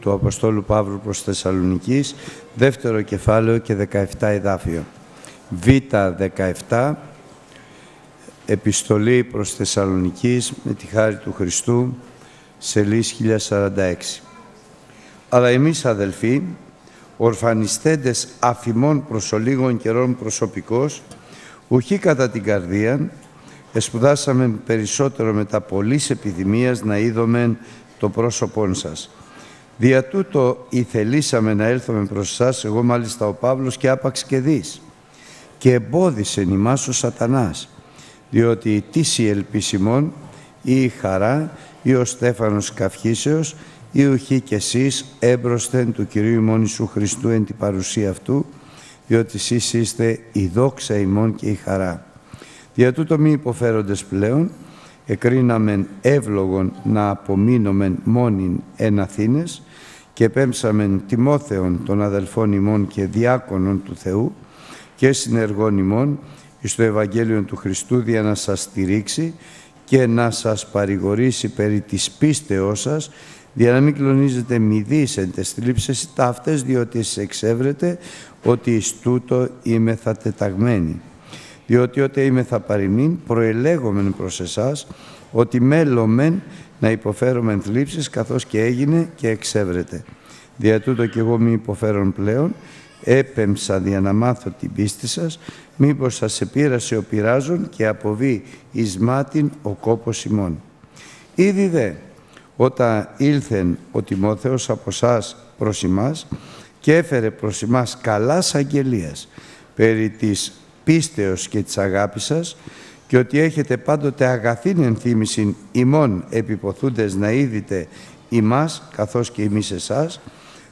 του Αποστόλου Παύλου προς Θεσσαλονικής, δεύτερο κεφάλαιο και 17 εδάφιο. Β 17, επιστολή προς Θεσσαλονικής με τη χάρη του Χριστού, σελίς 1046. Αλλά εμείς αδελφοί, ορφανιστέντες αφημών προσολίγων καιρών προσωπικός, ουχή κατά την καρδία, εσπουδάσαμε περισσότερο με τα πολλής επιδημίας να είδομεν το πρόσωπόν σας. Δια τούτο ηθελήσαμε να έλθουμε προς εσάς, εγώ μάλιστα ο Παύλος και άπαξ και δεις. Και εμπόδισε ημάς ο σατανάς, διότι η τύση ελπισιμών ή η χαρά ή ο Στέφανος Καυχήσεως ή ουχή κι εσείς έμπροσθεν του Κυρίου ημών Ιησού Χριστού εν την παρουσία αυτού, διότι εσείς είστε η δόξα ημών και η χαρά. Δια τούτο μη υποφέροντες πλέον, εκρίναμεν εύλογον να απομείνομεν μόνην εν Αθήνες και επέμψαμεν Τιμόθεον των αδελφών ημών και διάκονων του Θεού και συνεργών ημών εις το Ευαγγέλιο του Χριστού για να σας στηρίξει και να σας παρηγορήσει περί της πίστεώς σας για να μην κλονίζετε μηδείς εν τες θλίψεις ταύτες διότι εσείς εξεύρετε ότι εις τούτο είμαι θα τεταγμένη. Διότι ότι είμαι θα παροιμήν προελέγομεν προς εσάς ότι μέλομεν να υποφέρομεν θλίψεις καθώς και έγινε και εξεύρετε. Δια τούτο και εγώ μη υποφέρον πλέον, έπεμψα δια να μάθω την πίστη σας, μήπως σας επήρασε ο πειράζων και αποβεί εις μάτιν ο κόπος ημών. Ήδη δε, όταν ήλθεν ο Τιμόθεος από εσάς προς εμάς και έφερε προς εμάς καλάς αγγελίας περί της πίστεως και της αγάπης σας και ότι έχετε πάντοτε αγαθήν ενθύμηση ημών επιποθούντες να είδητε ημάς καθώς και εμείς εσάς,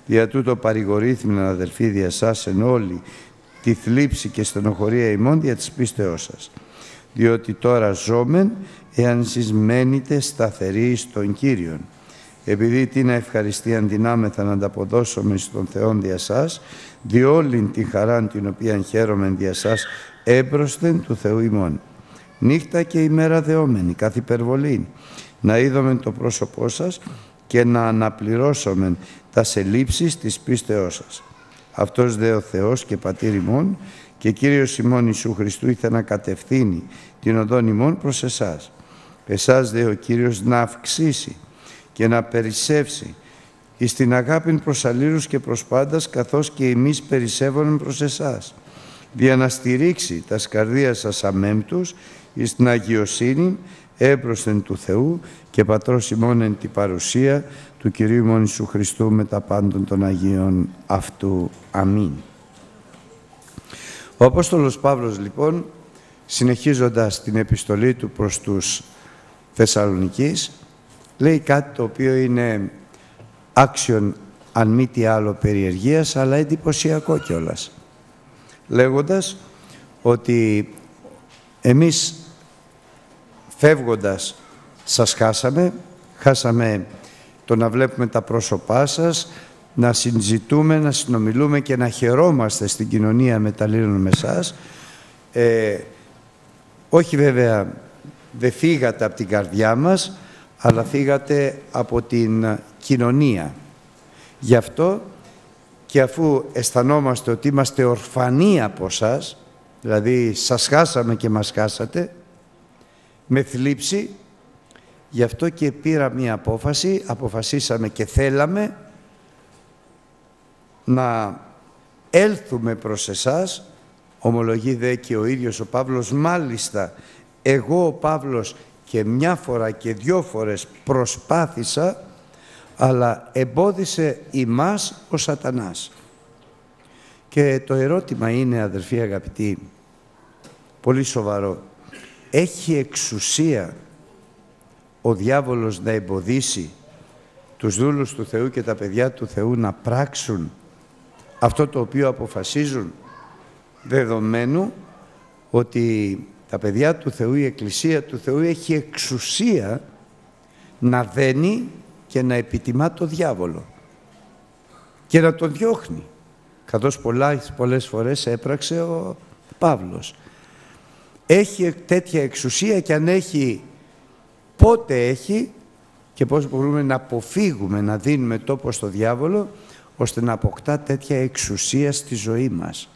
δια τούτο παρηγορήθημεν αδελφοί δια σας εν όλη τη θλίψη και στενοχωρία ημών δια της πίστεώς σας. Διότι τώρα ζώμεν εάν εσείς μένετε σταθεροί στον Κύριον. Επειδή την ευχαριστή αντινάμεθα να ανταποδώσουμε στον Θεόν δια σας, διόλην την χαρά την οποία χαίρομαι δια σας έμπροσθεν του Θεού ημών. Νύχτα και ημέρα δεόμενη, καθ' υπερβολή, να είδαμε το πρόσωπό σας και να αναπληρώσουμε τα σελήψεις της πίστεώς σας. Αυτός δε ο Θεός και Πατήρ ημών και Κύριος ημών Ιησού Χριστού ήθελε να κατευθύνει την οδόν ημών προς εσάς. Εσάς δε ο Κύριος να αυξήσει και να περισσεύσει εις την αγάπη προς αλλήλους και προς πάντας καθώς και εμείς περισσεύουμε προς εσάς δια να στηρίξει τα σκαρδία σας αμέμπτους εις την αγιοσύνη έμπροσθεν του Θεού και Πατρός ημών εν την παρουσία του Κυρίου ημών Ιησού Χριστού με τα πάντων των Αγίων αυτού. Αμήν. Ο Απόστολος Παύλος λοιπόν συνεχίζοντας την επιστολή του προς τους Θεσσαλονικείς λέει κάτι το οποίο είναι άξιον αν μη τι άλλο περιεργίας αλλά εντυπωσιακό κιόλας λέγοντας ότι εμείς φεύγοντας σας χάσαμε, χάσαμε το να βλέπουμε τα πρόσωπά σας, να συζητούμε, να συνομιλούμε και να χαιρόμαστε στην κοινωνία με τα με εσάς. Ε, όχι βέβαια, δεν φύγατε από την καρδιά μας, αλλά φύγατε από την κοινωνία. Γι' αυτό και αφού αισθανόμαστε ότι είμαστε ορφανοί από σας, δηλαδή σας χάσαμε και μας χάσατε, με θλίψη, γι' αυτό και πήρα μία απόφαση, αποφασίσαμε και θέλαμε να έλθουμε προς εσάς, ομολογεί δε και ο ίδιος ο Παύλος, μάλιστα εγώ ο Παύλος και μια φορά και δυο φορές προσπάθησα αλλά εμπόδισε ημάς ο σατανάς. Και το ερώτημα είναι, αδερφοί αγαπητοί, πολύ σοβαρό. Έχει εξουσία ο διάβολος να εμποδίσει τους δούλους του Θεού και τα παιδιά του Θεού να πράξουν αυτό το οποίο αποφασίζουν δεδομένου ότι τα παιδιά του Θεού, η Εκκλησία του Θεού έχει εξουσία να δένει και να επιτιμά το διάβολο και να τον διώχνει καθώς πολλά, πολλές φορές έπραξε ο Παύλος. Έχει τέτοια εξουσία και αν έχει πότε έχει και πώς μπορούμε να αποφύγουμε να δίνουμε τόπο στο διάβολο ώστε να αποκτά τέτοια εξουσία στη ζωή μας.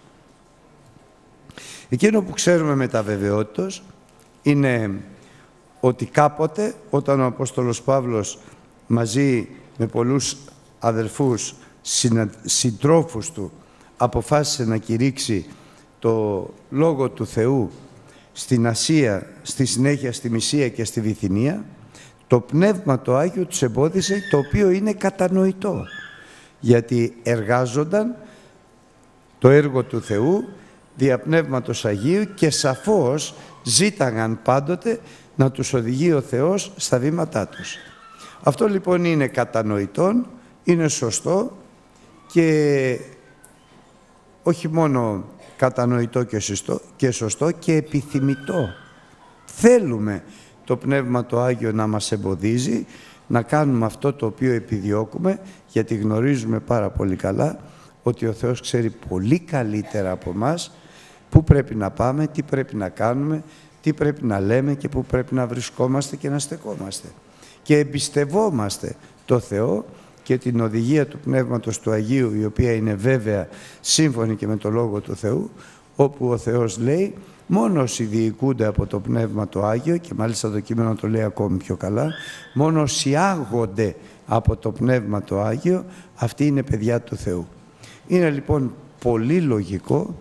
Εκείνο που ξέρουμε με τα βεβαιότητος είναι ότι κάποτε όταν ο Απόστολος Παύλος μαζί με πολλούς αδελφούς συντρόφους του αποφάσισε να κηρύξει το Λόγο του Θεού στην Ασία, στη συνέχεια στη Μυσία και στη Βυθινία, το Πνεύμα το Άγιο τους εμπόδισε, το οποίο είναι κατανοητό. Γιατί εργάζονταν το έργο του Θεού δια Πνεύματος Αγίου και σαφώς ζήταγαν πάντοτε να τους οδηγεί ο Θεός στα βήματά τους. Αυτό λοιπόν είναι κατανοητό, είναι σωστό και όχι μόνο κατανοητό και σωστό, και σωστό και επιθυμητό. Θέλουμε το Πνεύμα το Άγιο να μας εμποδίζει, να κάνουμε αυτό το οποίο επιδιώκουμε, γιατί γνωρίζουμε πάρα πολύ καλά ότι ο Θεός ξέρει πολύ καλύτερα από μας πού πρέπει να πάμε, τι πρέπει να κάνουμε, τι πρέπει να λέμε και πού πρέπει να βρισκόμαστε και να στεκόμαστε. Και εμπιστευόμαστε το Θεό και την οδηγία του Πνεύματος του Αγίου, η οποία είναι βέβαια σύμφωνη και με το Λόγο του Θεού, όπου ο Θεός λέει μόνο όσοι διοικούνται από το Πνεύμα το Άγιο και μάλιστα το κείμενο το λέει ακόμη πιο καλά μόνο όσοι άγονται από το Πνεύμα το Άγιο αυτοί είναι παιδιά του Θεού. Είναι λοιπόν πολύ λογικό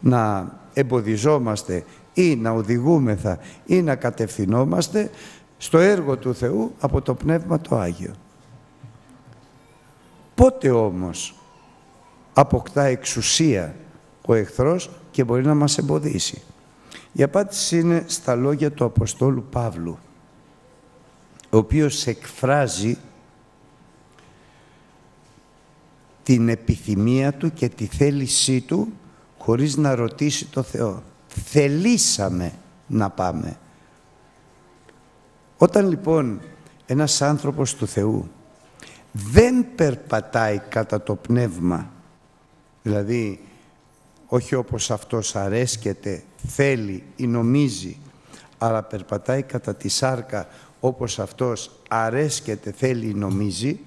να εμποδιζόμαστε ή να οδηγούμεθα ή να κατευθυνόμαστε στο έργο του Θεού από το Πνεύμα το Άγιο. Πότε όμως αποκτά εξουσία ο εχθρός και μπορεί να μας εμποδίσει. Η απάντηση είναι στα λόγια του Αποστόλου Παύλου, ο οποίος εκφράζει την επιθυμία του και τη θέλησή του χωρίς να ρωτήσει το Θεό. Θελήσαμε να πάμε. Όταν λοιπόν ένας άνθρωπος του Θεού δεν περπατάει κατά το πνεύμα, δηλαδή όχι όπως αυτός αρέσκεται, θέλει ή νομίζει, αλλά περπατάει κατά τη σάρκα όπως αυτός αρέσκεται, θέλει ή νομίζει,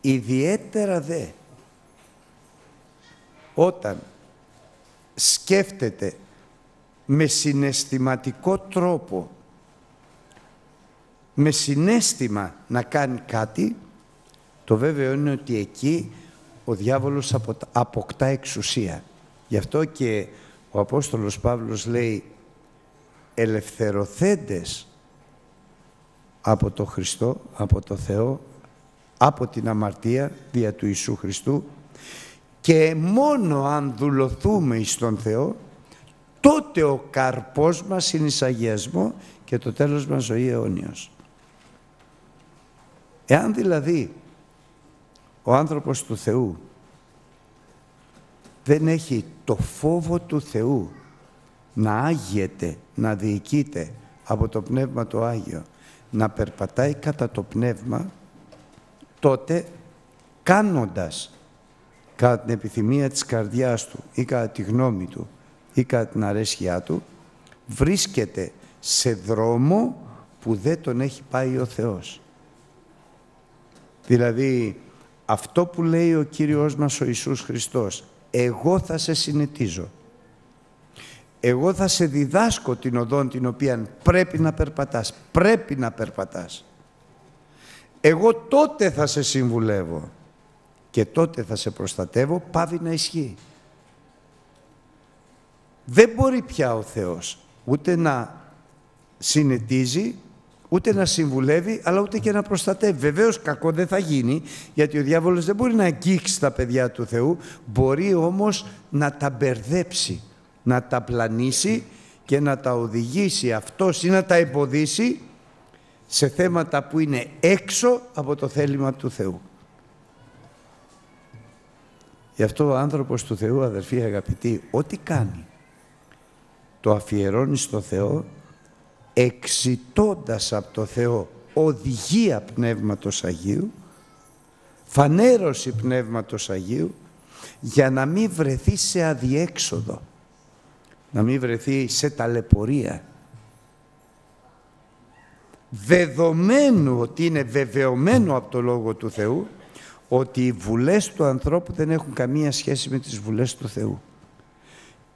ιδιαίτερα δε όταν σκέφτεται με συναισθηματικό τρόπο, με συνέστημα να κάνει κάτι, το βέβαιο είναι ότι εκεί ο διάβολος αποκτά εξουσία. Γι' αυτό και ο Απόστολος Παύλος λέει ελευθερωθέντες από το Χριστό, από το Θεό, από την αμαρτία δια του Ιησού Χριστού και μόνο αν δουλωθούμε εις τον Θεό τότε ο καρπός μας είναι εισαγιασμό και το τέλος μας ζωή αιώνιος. Εάν δηλαδή ο άνθρωπος του Θεού δεν έχει το φόβο του Θεού να άγιεται, να διοικείται από το Πνεύμα το Άγιο, να περπατάει κατά το Πνεύμα, τότε κάνοντας κατά την επιθυμία της καρδιάς του ή κατά τη γνώμη του ή κατά την αρέσχειά του, βρίσκεται σε δρόμο που δεν τον έχει πάει ο Θεός. Δηλαδή, αυτό που λέει ο Κύριος μας ο Ιησούς Χριστός, εγώ θα σε συνετίζω. Εγώ θα σε διδάσκω την οδόν την οποία πρέπει να περπατάς. Πρέπει να περπατάς. Εγώ τότε θα σε συμβουλεύω και τότε θα σε προστατεύω, πάβει να ισχύει. Δεν μπορεί πια ο Θεός ούτε να συνετίζει, ούτε να συμβουλεύει, αλλά ούτε και να προστατεύει. Βεβαίως κακό δεν θα γίνει, γιατί ο διάβολος δεν μπορεί να αγγίξει τα παιδιά του Θεού, μπορεί όμως να τα μπερδέψει, να τα πλανήσει και να τα οδηγήσει αυτός ή να τα εμποδίσει σε θέματα που είναι έξω από το θέλημα του Θεού. Γι' αυτό ο άνθρωπος του Θεού, αδερφοί αγαπητοί, ό,τι κάνει, το αφιερώνει στο Θεό, εξητώντας από το Θεό οδηγία Πνεύματος Αγίου, φανέρωση Πνεύματος Αγίου, για να μην βρεθεί σε αδιέξοδο, να μην βρεθεί σε ταλαιπωρία. δεδομένου ότι είναι βεβαιωμένο από το Λόγο του Θεού ότι οι βουλές του ανθρώπου δεν έχουν καμία σχέση με τις βουλές του Θεού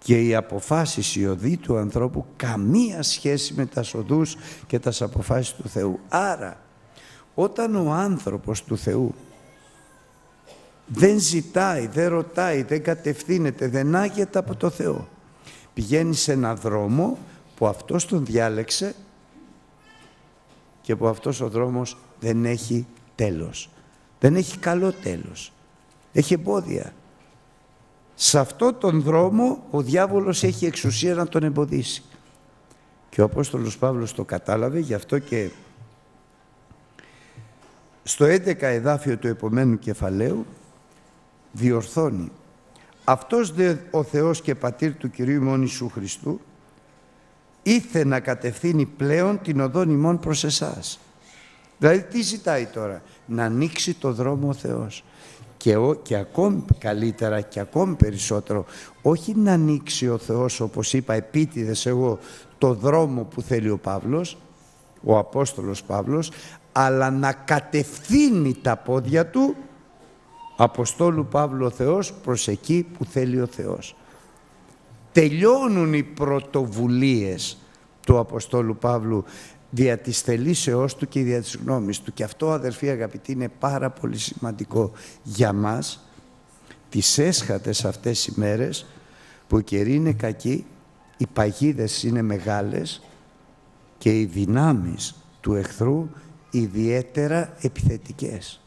και οι αποφάσεις, οι οδοί του ανθρώπου καμία σχέση με τα σοδούς και τα αποφάσεις του Θεού. Άρα, όταν ο άνθρωπος του Θεού δεν ζητάει, δεν ρωτάει, δεν κατευθύνεται, δεν άγεται από το Θεό, πηγαίνει σε ένα δρόμο που αυτός τον διάλεξε και που αυτός ο δρόμος δεν έχει τέλος. Δεν έχει καλό τέλος. Έχει εμπόδια. Σε αυτό τον δρόμο ο διάβολος έχει εξουσία να τον εμποδίσει. Και ο Απόστολος Παύλος το κατάλαβε, γι' αυτό και στο 11 εδάφιο του επομένου κεφαλαίου διορθώνει «Αυτός δε ο Θεός και Πατήρ του Κυρίου ημών Ιησού Χριστού ήθε να κατευθύνει πλέον την οδόν ημών προς εσάς». Δηλαδή τι ζητάει τώρα, να ανοίξει το δρόμο ο Θεός και, ο, και ακόμη καλύτερα και ακόμη περισσότερο όχι να ανοίξει ο Θεός όπως είπα επίτηδες εγώ το δρόμο που θέλει ο Παύλος ο Απόστολος Παύλος αλλά να κατευθύνει τα πόδια του Αποστόλου Παύλου ο Θεός προς εκεί που θέλει ο Θεός. Τελειώνουν οι πρωτοβουλίες του Αποστόλου Παύλου δια της θελήσεώς του και δια της γνώμης του. Και αυτό αδερφοί αγαπητοί είναι πάρα πολύ σημαντικό για μας τις έσχατες αυτές οι μέρες που οι καιροί είναι κακοί, οι παγίδες είναι μεγάλες και οι δυνάμεις του εχθρού ιδιαίτερα επιθετικές.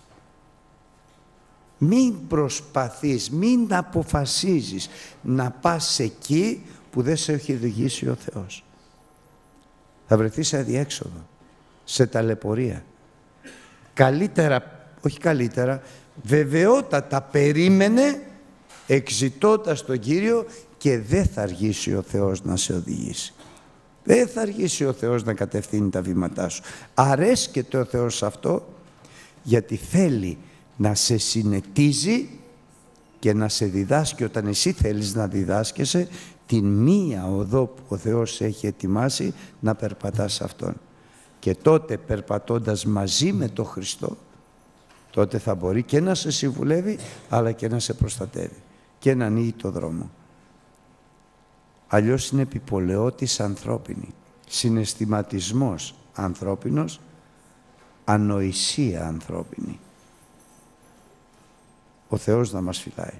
Μην προσπαθείς, μην αποφασίζεις να πας εκεί που δεν σε έχει οδηγήσει ο Θεός θα βρεθεί σε αδιέξοδο, σε ταλαιπωρία. Καλύτερα, όχι καλύτερα, βεβαιότατα περίμενε εξητώντας τον Κύριο και δεν θα αργήσει ο Θεός να σε οδηγήσει. Δεν θα αργήσει ο Θεός να κατευθύνει τα βήματά σου. Αρέσκεται ο Θεός αυτό γιατί θέλει να σε συνετίζει και να σε διδάσκει όταν εσύ θέλεις να διδάσκεσαι την μία οδό που ο Θεός έχει ετοιμάσει να περπατάς αυτόν. Και τότε περπατώντας μαζί με τον Χριστό, τότε θα μπορεί και να σε συμβουλεύει, αλλά και να σε προστατεύει και να ανοίγει το δρόμο. Αλλιώς είναι επιπολαιότης ανθρώπινη, συναισθηματισμός ανθρώπινος, ανοησία ανθρώπινη. Ο Θεός να μας φυλάει.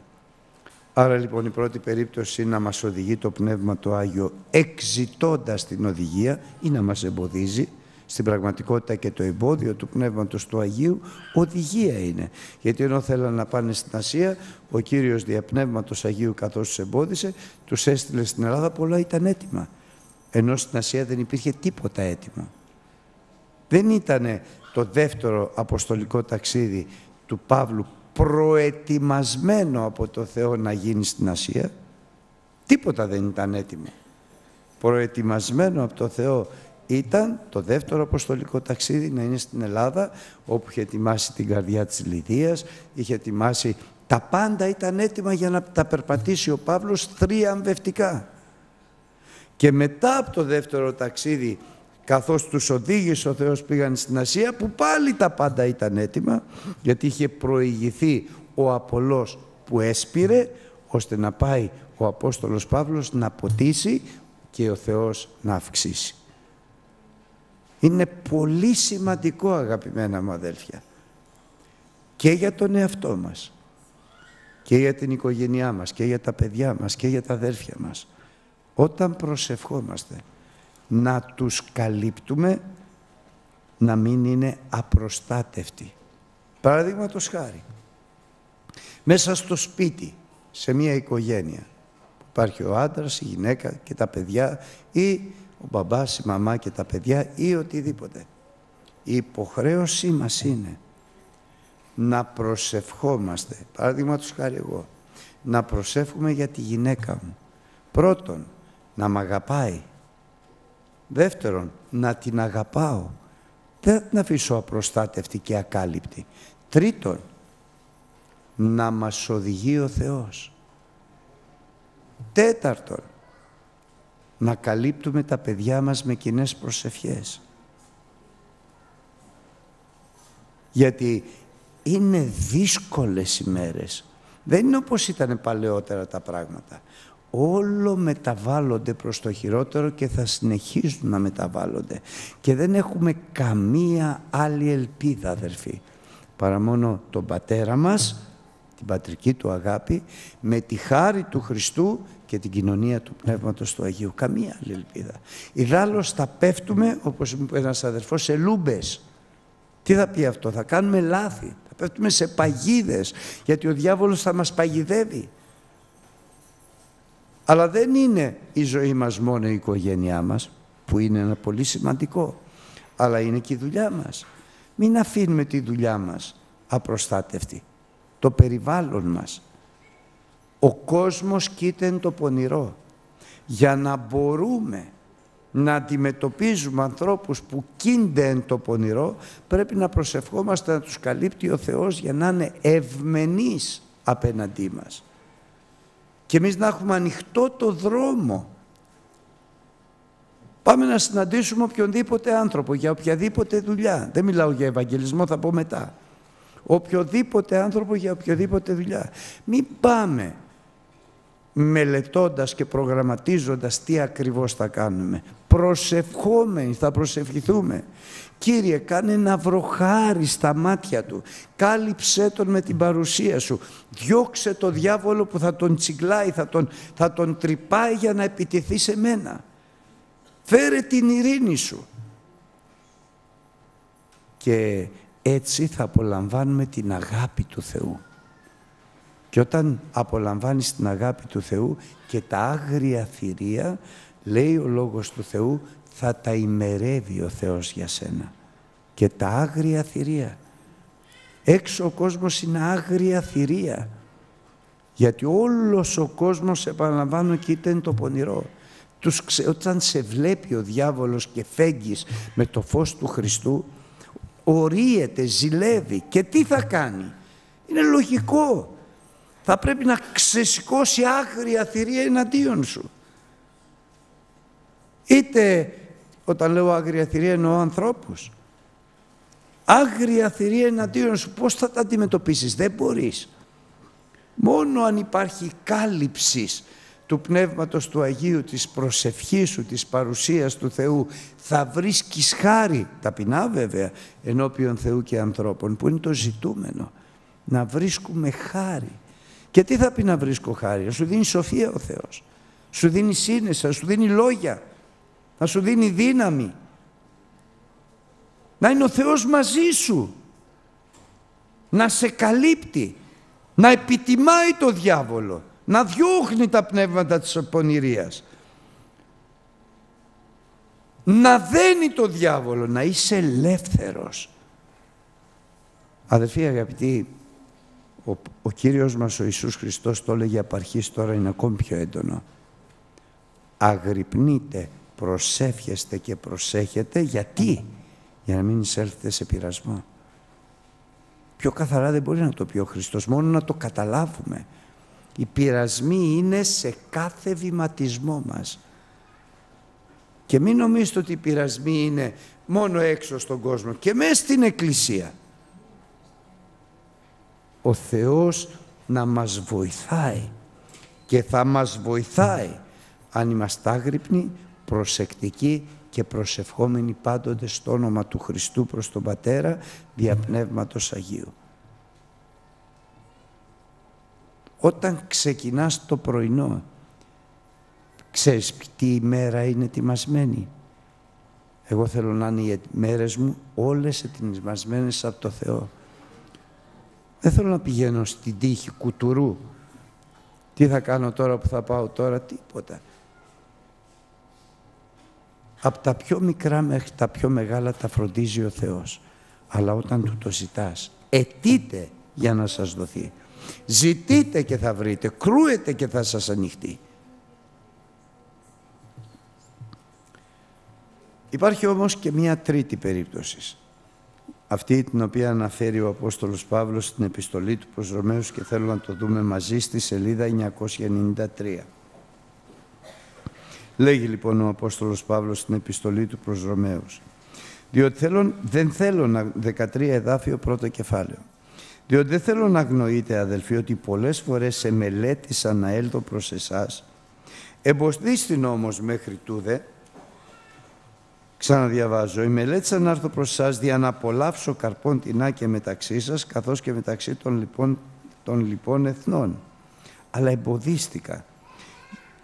Άρα λοιπόν η πρώτη περίπτωση είναι να μας οδηγεί το Πνεύμα το Άγιο εξητώντας την οδηγία ή να μας εμποδίζει. Στην πραγματικότητα και το εμπόδιο του Πνεύματος του Αγίου οδηγία είναι. Γιατί ενώ θέλαν να πάνε στην Ασία, ο Κύριος δια Πνεύματος Αγίου καθώς τους εμπόδισε, τους έστειλε στην Ελλάδα, πολλά ήταν έτοιμα. Ενώ στην Ασία δεν υπήρχε τίποτα έτοιμο. Δεν ήταν το δεύτερο αποστολικό ταξίδι του Παύλου προετοιμασμένο από το Θεό να γίνει στην Ασία. Τίποτα δεν ήταν έτοιμο. Προετοιμασμένο από το Θεό ήταν το δεύτερο αποστολικό ταξίδι να είναι στην Ελλάδα όπου είχε ετοιμάσει την καρδιά της Λιδίας, είχε ετοιμάσει τα πάντα ήταν έτοιμα για να τα περπατήσει ο Παύλος θριαμβευτικά. Και μετά από το δεύτερο ταξίδι καθώς τους οδήγησε ο Θεός πήγαν στην Ασία που πάλι τα πάντα ήταν έτοιμα γιατί είχε προηγηθεί ο Απολός που έσπηρε ώστε να πάει ο Απόστολος Παύλος να ποτίσει και ο Θεός να αυξήσει. Είναι πολύ σημαντικό αγαπημένα μου αδέλφια και για τον εαυτό μας και για την οικογένειά μας και για τα παιδιά μας και για τα αδέλφια μας όταν προσευχόμαστε να τους καλύπτουμε να μην είναι απροστάτευτοι. Παραδείγματος χάρη, μέσα στο σπίτι, σε μια οικογένεια, που υπάρχει ο άντρας, η γυναίκα και τα παιδιά ή ο μπαμπάς, η μαμά και τα παιδιά ή οτιδήποτε. Η υποχρέωσή μας είναι να προσευχόμαστε, παραδείγματος χάρη εγώ, να προσεύχουμε για τη γυναίκα μου. Πρώτον, να μ' αγαπάει, Δεύτερον, να την αγαπάω. Δεν θα την αφήσω απροστάτευτη και ακάλυπτη. Τρίτον, να μας οδηγεί ο Θεός. Τέταρτον, να καλύπτουμε τα παιδιά μας με κοινέ προσευχές. Γιατί είναι δύσκολες ημέρες. Δεν είναι όπως ήταν παλαιότερα τα πράγματα. Όλο μεταβάλλονται προς το χειρότερο και θα συνεχίσουν να μεταβάλλονται. Και δεν έχουμε καμία άλλη ελπίδα, αδερφοί, παρά μόνο τον Πατέρα μας, την πατρική του αγάπη, με τη χάρη του Χριστού και την κοινωνία του Πνεύματος του Αγίου. Καμία άλλη ελπίδα. Ιδάλλως θα πέφτουμε, όπως μου είπε ένας αδερφός, σε λούμπες. Τι θα πει αυτό, θα κάνουμε λάθη, θα πέφτουμε σε παγίδες, γιατί ο διάβολος θα μας παγιδεύει. Αλλά δεν είναι η ζωή μας μόνο η οικογένειά μας, που είναι ένα πολύ σημαντικό, αλλά είναι και η δουλειά μας. Μην αφήνουμε τη δουλειά μας απροστάτευτη, το περιβάλλον μας. Ο κόσμος κοίτεν το πονηρό. Για να μπορούμε να αντιμετωπίζουμε ανθρώπους που κίνται εν το πονηρό, πρέπει να προσευχόμαστε να τους καλύπτει ο Θεός για να είναι ευμενείς απέναντί μας. Και εμείς να έχουμε ανοιχτό το δρόμο. Πάμε να συναντήσουμε οποιονδήποτε άνθρωπο για οποιαδήποτε δουλειά. Δεν μιλάω για Ευαγγελισμό, θα πω μετά. Οποιοδήποτε άνθρωπο για οποιοδήποτε δουλειά. Μην πάμε μελετώντας και προγραμματίζοντας τι ακριβώς θα κάνουμε. Προσευχόμενοι θα προσευχηθούμε. Κύριε, κάνε ένα βροχάρι στα μάτια του. Κάλυψέ τον με την παρουσία σου. Διώξε το διάβολο που θα τον τσιγκλάει, θα τον, θα τον τρυπάει για να επιτεθεί σε μένα. Φέρε την ειρήνη σου. Και έτσι θα απολαμβάνουμε την αγάπη του Θεού. Και όταν απολαμβάνεις την αγάπη του Θεού και τα άγρια θηρία, λέει ο Λόγος του Θεού, θα τα ημερεύει ο Θεός για σένα. Και τα άγρια θηρία. Έξω ο κόσμος είναι άγρια θηρία. Γιατί όλος ο κόσμος, επαναλαμβάνω, κοίτα είναι το πονηρό. Τους, όταν σε βλέπει ο διάβολος και φέγγεις με το φως του Χριστού, ορίεται, ζηλεύει. Και τι θα κάνει; Είναι λογικό θα πρέπει να ξεσηκώσει άγρια θηρία εναντίον σου. Είτε όταν λέω άγρια θηρία εννοώ ανθρώπους. Άγρια θηρία εναντίον σου πώς θα τα αντιμετωπίσεις. Δεν μπορείς. Μόνο αν υπάρχει κάλυψης του Πνεύματος του Αγίου, της προσευχής σου, της παρουσίας του Θεού, θα βρίσκεις χάρη, ταπεινά βέβαια, ενώπιον Θεού και ανθρώπων, που είναι το ζητούμενο. Να βρίσκουμε χάρη. Και τι θα πει να βρίσκω χάρη, σου δίνει σοφία ο Θεός. Σου δίνει σύνεσα, σου δίνει λόγια, να σου δίνει δύναμη. Να είναι ο Θεός μαζί σου. Να σε καλύπτει, να επιτιμάει το διάβολο, να διώχνει τα πνεύματα της πονηρίας. Να δένει το διάβολο, να είσαι ελεύθερος. Αδελφοί αγαπητοί, ο, ο Κύριος μας ο Ιησούς Χριστός το έλεγε απ' αρχής, τώρα είναι ακόμη πιο έντονο. Αγρυπνείτε, προσεύχεστε και προσέχετε. Γιατί; Για να μην εισέλθετε σε πειρασμό. Πιο καθαρά δεν μπορεί να το πει ο Χριστός, μόνο να το καταλάβουμε. Οι πειρασμοί είναι σε κάθε βηματισμό μας. Και μην νομίζετε ότι οι πειρασμοί είναι μόνο έξω στον κόσμο και μέσα στην Εκκλησία ο Θεός να μας βοηθάει και θα μας βοηθάει αν είμαστε άγρυπνοι, προσεκτικοί και προσευχόμενοι πάντοτε στο όνομα του Χριστού προς τον Πατέρα δια Πνεύματος Αγίου. Όταν ξεκινάς το πρωινό, ξέρεις τι ημέρα είναι ετοιμασμένη. Εγώ θέλω να είναι οι μέρες μου όλες ετοιμασμένες από το Θεό. Δεν θέλω να πηγαίνω στην τύχη κουτουρού. Τι θα κάνω τώρα που θα πάω τώρα, τίποτα. Από τα πιο μικρά μέχρι τα πιο μεγάλα τα φροντίζει ο Θεός. Αλλά όταν του το ζητάς, ετείτε για να σας δοθεί. Ζητείτε και θα βρείτε, κρούετε και θα σας ανοιχτεί. Υπάρχει όμως και μία τρίτη περίπτωση αυτή την οποία αναφέρει ο Απόστολος Παύλος στην επιστολή του προς Ρωμαίους και θέλω να το δούμε μαζί στη σελίδα 993. Λέγει λοιπόν ο Απόστολος Παύλος στην επιστολή του προς Ρωμαίους Διότι θέλω, δεν θέλω να... 13 εδάφιο πρώτο κεφάλαιο. Διότι δεν θέλω να αγνοείτε αδελφοί ότι πολλές φορές σε μελέτησα να έλθω προς εσάς. Εμποστήστην όμως μέχρι τούδε, ξαναδιαβάζω, η μελέτησα να έρθω προς εσάς για να απολαύσω καρπών τεινά και μεταξύ σας, καθώς και μεταξύ των λοιπόν, των λοιπόν εθνών. Αλλά εμποδίστηκα.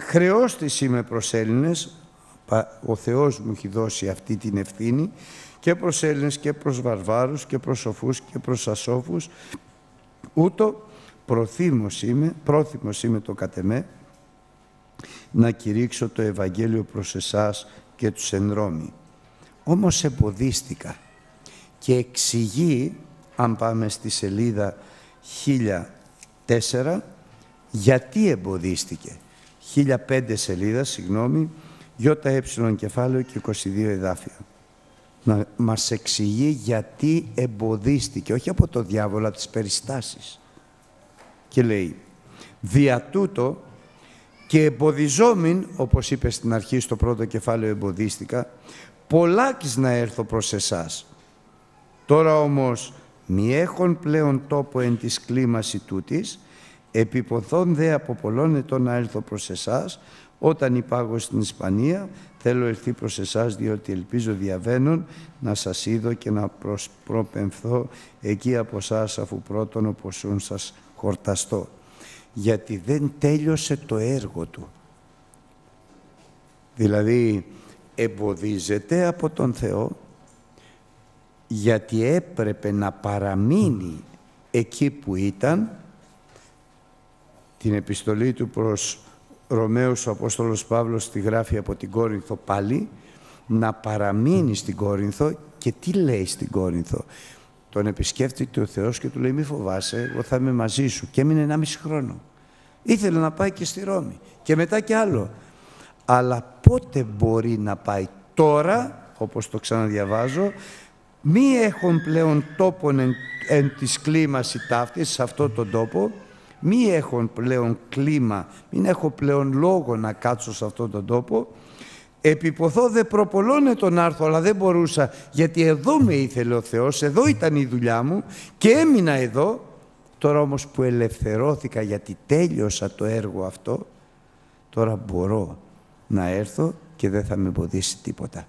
Χρεώστης είμαι προς Έλληνες, ο Θεός μου έχει δώσει αυτή την ευθύνη και προς Έλληνες και προς βαρβάρους και προς σοφούς και προς ασόφους ούτω προθύμος είμαι, πρόθυμος είμαι το κατεμέ να κηρύξω το Ευαγγέλιο προς εσάς και τους ενρώμη. Όμως εμποδίστηκα και εξηγεί, αν πάμε στη σελίδα 1004, γιατί εμποδίστηκε. 1005 σελίδα, συγγνώμη, ΙΕ κεφάλαιο και 22 εδάφια. Να μας εξηγεί γιατί εμποδίστηκε, όχι από το διάβολο, από τις περιστάσεις. Και λέει, δια τούτο και εμποδιζόμην, όπως είπε στην αρχή στο πρώτο κεφάλαιο εμποδίστηκα, πολλάκις να έρθω προς εσάς. Τώρα όμως μη έχουν πλέον τόπο εν της κλίμασης τούτης, επιποθών δε από πολλών ετών να έρθω προς εσάς, όταν υπάγω στην Ισπανία, θέλω ελθεί προς εσάς, διότι ελπίζω διαβαίνων να σας είδω και να προσπροπεμφθώ εκεί από εσά αφού πρώτον οπωσούν σας χορταστώ. Γιατί δεν τέλειωσε το έργο του. Δηλαδή, εμποδίζεται από τον Θεό γιατί έπρεπε να παραμείνει εκεί που ήταν την επιστολή του προς Ρωμαίος ο Απόστολος Παύλος τη γράφει από την Κόρινθο πάλι, να παραμείνει στην Κόρινθο και τι λέει στην Κόρινθο; Τον επισκέφτηκε ο Θεός και του λέει μη φοβάσαι, εγώ θα είμαι μαζί σου. Και έμεινε ένα μισή χρόνο. Ήθελε να πάει και στη Ρώμη και μετά και άλλο. Αλλά πότε μπορεί να πάει τώρα, όπως το ξαναδιαβάζω, μη έχουν πλέον τόπον εν, εν της κλίμαση ταύτης, σε αυτό τον τόπο, μη έχω πλέον κλίμα, μην έχω πλέον λόγο να κάτσω σε αυτόν τον τόπο, επιποθώ δε προπολώνε τον άρθρο, αλλά δεν μπορούσα, γιατί εδώ με ήθελε ο Θεός, εδώ ήταν η δουλειά μου και έμεινα εδώ, τώρα όμως που ελευθερώθηκα γιατί τέλειωσα το έργο αυτό, τώρα μπορώ να έρθω και δεν θα με εμποδίσει τίποτα.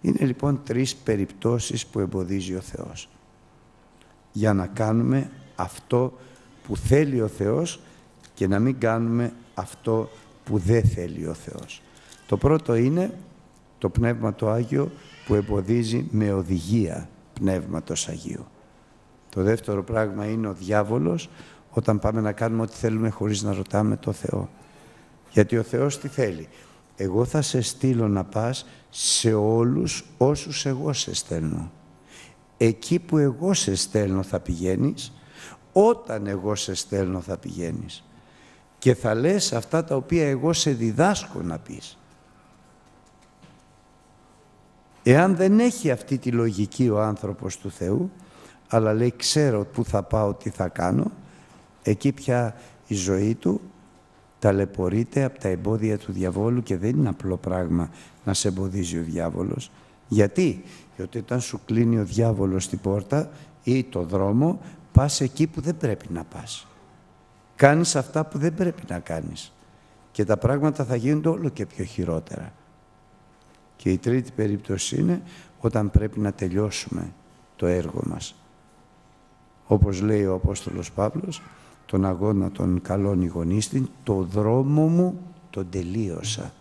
Είναι λοιπόν τρεις περιπτώσεις που εμποδίζει ο Θεός. Για να κάνουμε αυτό που θέλει ο Θεός και να μην κάνουμε αυτό που δεν θέλει ο Θεός. Το πρώτο είναι το Πνεύμα το Άγιο που εμποδίζει με οδηγία Πνεύματος Αγίου. Το δεύτερο πράγμα είναι ο διάβολος όταν πάμε να κάνουμε ό,τι θέλουμε χωρίς να ρωτάμε το Θεό. Γιατί ο Θεός τι θέλει; Εγώ θα σε στείλω να πας σε όλους όσους εγώ σε στέλνω. Εκεί που εγώ σε στέλνω θα πηγαίνεις όταν εγώ σε στέλνω θα πηγαίνεις και θα λες αυτά τα οποία εγώ σε διδάσκω να πεις. Εάν δεν έχει αυτή τη λογική ο άνθρωπος του Θεού, αλλά λέει ξέρω πού θα πάω, τι θα κάνω, εκεί πια η ζωή του ταλαιπωρείται από τα εμπόδια του διαβόλου και δεν είναι απλό πράγμα να σε εμποδίζει ο διάβολος. Γιατί; Γιατί όταν σου κλείνει ο διάβολος την πόρτα ή το δρόμο, πας εκεί που δεν πρέπει να πας. Κάνεις αυτά που δεν πρέπει να κάνεις. Και τα πράγματα θα γίνονται όλο και πιο χειρότερα. Και η τρίτη περίπτωση είναι όταν πρέπει να τελειώσουμε το έργο μας. Όπως λέει ο Απόστολος Παύλος, τον αγώνα των καλών ηγονίστην, το δρόμο μου τον τελείωσα.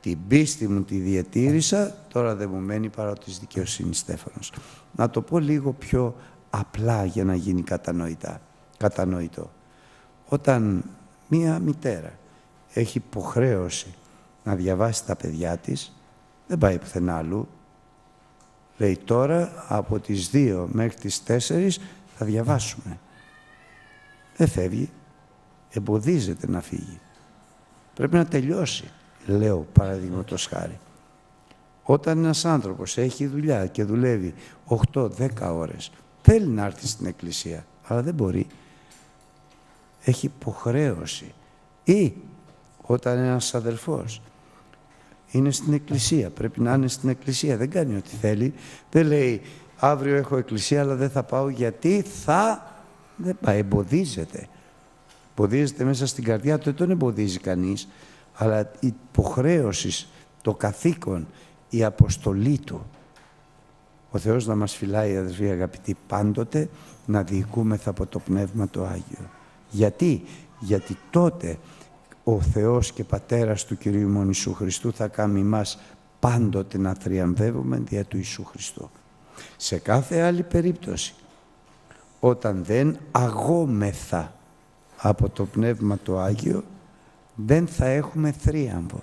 Την πίστη μου τη διατήρησα, τώρα δεν μου μένει παρά της δικαιοσύνης Στέφανος. Να το πω λίγο πιο απλά για να γίνει κατανοητά, κατανοητό. Όταν μία μητέρα έχει υποχρέωση να διαβάσει τα παιδιά της, δεν πάει πουθενά αλλού. Λέει τώρα από τις δύο μέχρι τις τέσσερις θα διαβάσουμε. Δεν φεύγει, εμποδίζεται να φύγει. Πρέπει να τελειώσει, λέω παραδείγματος χάρη. Όταν ένας άνθρωπος έχει δουλειά και δουλεύει 8-10 ώρες, Θέλει να έρθει στην εκκλησία, αλλά δεν μπορεί. Έχει υποχρέωση. Ή όταν ένας αδελφός είναι στην εκκλησία. Πρέπει να είναι στην εκκλησία. Δεν κάνει ό,τι θέλει. Δεν λέει αύριο έχω εκκλησία αλλά δεν θα πάω γιατί θα... Δεν πάει, εμποδίζεται. Εμποδίζεται μέσα στην καρδιά του, δεν τον εμποδίζει κανείς. Αλλά η υποχρέωσης, το καθήκον, η αποστολή του. Ο Θεός να μας φυλάει, αδερφοί αγαπητοί, πάντοτε να διοικούμεθα από το Πνεύμα το Άγιο. Γιατί, γιατί τότε ο Θεός και Πατέρας του Κυρίου Mon Ιησού Χριστού θα κάνει μας πάντοτε να θριαμβεύουμε δια του Ιησού Χριστού. Σε κάθε άλλη περίπτωση, όταν δεν αγόμεθα από το Πνεύμα το Άγιο, δεν θα έχουμε θρίαμβο.